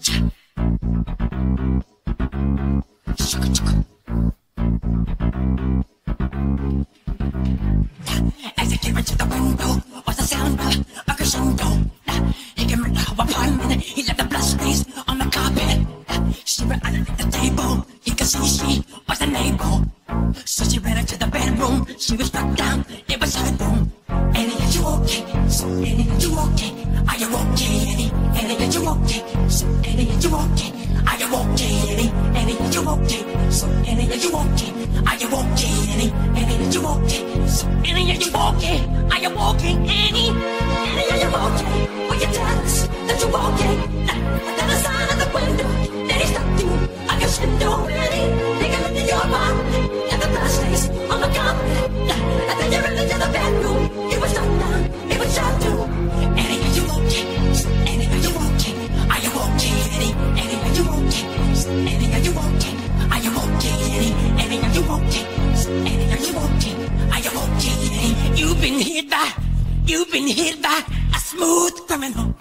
자. Are you? So, Annie, Annie? Are you okay? So, Annie, are you okay? Are you okay, Annie? Annie, are you okay? So, Annie, are you okay? Are you okay, Annie? Annie, are you okay? So, Annie, are you okay? Are you okay, Annie? Annie, are you okay? Will you tell us that you're okay? You've been hit by, you've been hit by a smooth criminal.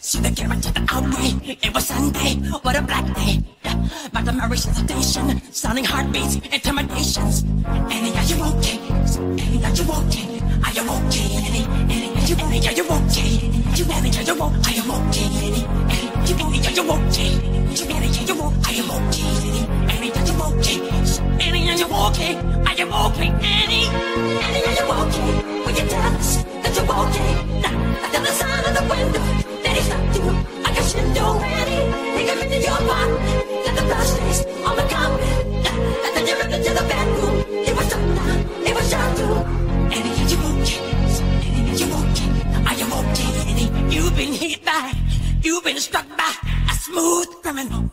See the camera to the outway. It was Sunday, what a black day. But the Murray station, sounding heartbeats, intimidations. Annie, are you okay? Annie, are you? Okay? Are you okay, Annie? Annie, are you okay? Will you tell us that you're okay? At the other side of the window, that he stopped you. I guess you know, Annie. He came into your apartment, let the stains on the carpet. And then you ran into the bedroom. He was struck down, he was shot too. Annie, are you okay? Annie, are you okay? Are you okay, Annie? You've been hit by, you've been struck by a smooth criminal.